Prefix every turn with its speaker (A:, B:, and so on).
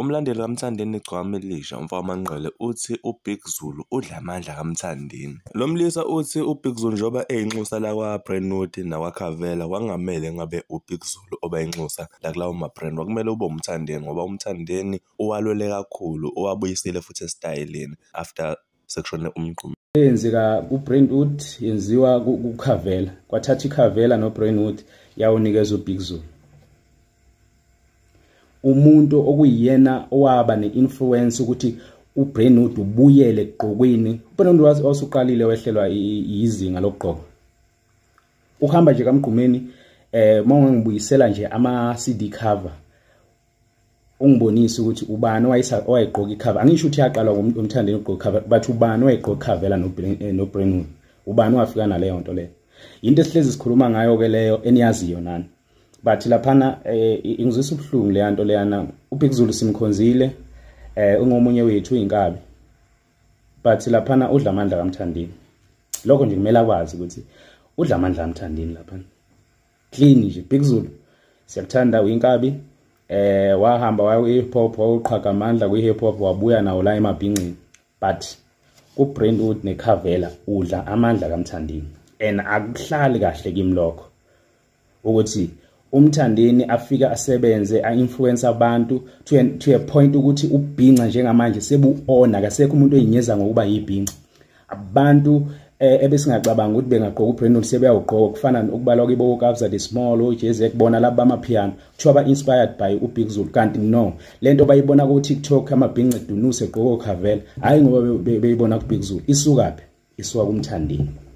A: Umlandeli kaMthandeni Gcwane Elisha, umfowabo Manqele, uthi uBig Zulu udla amandla kaMthandeni. Lo mlisa uthi uBig Zulu njengoba eyinxusa la kwa-Brentwood nakwaKhavela, kwakungamele ngabe uBig Zulu oba yinxusa la kulawo ma-brand. Kwakumele ube uMthandeni ngoba uMthandeni uwalwele kakhulu, uwabuyisile futhi esitayeleni after sekushone umgqumi.
B: eyenzeka ku-brentwood yenziwa kukhavela kwathatha ikhavela no-brentwood yawunikeza ubig zulu umuntu okuyiyena owaba ne-influence ukuthi ubrentwood ubuyele ekugqokweni ubrentwood wasuqalile wehlelwa izinga lokugqoka. Ukuhamba nje kamgqumeni eh uma ungangibuyisela nje ama-cd cover ungibonise ukuthi ubani owayegqoka icover. Angisho ukuthi yaqalwa umthandeni ukugqoka icover but ubani owayegqoka ichavela no-brandwood ubani owafika naleyo nto leyo? Into esihlezi sikhuluma ngayo-ke leyo eniyaziyo nani? But laphana eh ingizwisa ubuhlungu leya nto leyana. Ubig zulu simkhonzile eh ungomunye wethu uyinkabi. But laphana udla amandla kamthandeni. Lokho nje kumele akwazi ukuthi udla amandla kamthandeni laphana. Clean nje big zulu. Siyakuthanda uyinkabi. Eh wahamba waya ku-hip hop wawuqhaga amandla kwi-hip hop wabuya nawo la emabhinqini but ku-brentwood nekhavela udla amandla kamthandeni. And akuhlali kahle kimi lokho. Ukuthi umthandeni afika asebenze a-influence abantu to a, to a point ukuthi ubhinca njengamanje sebu-ona kasekho umuntu oyinyeza ngokuba yibhinca. Abantu eh ebesingacabanga ukuthi bengagqoka ubrandon sebeyawugqoka kufana ukubalwa kibo kabza the small ojezi ekubona laba bamapiano kuthiwa ba-inspired by ubig zulu. Kanti no le nto bayibona ku-tiktok amabhinqa edunuse egqoka okhavela hhayi ngoba beyibona kubig zulu isukaphi isuka kumthandeni